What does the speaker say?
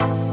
you